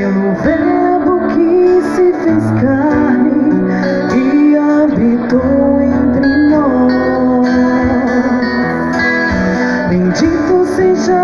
pelo Verbo que se fez carne e habitou entre nós. Bendito seja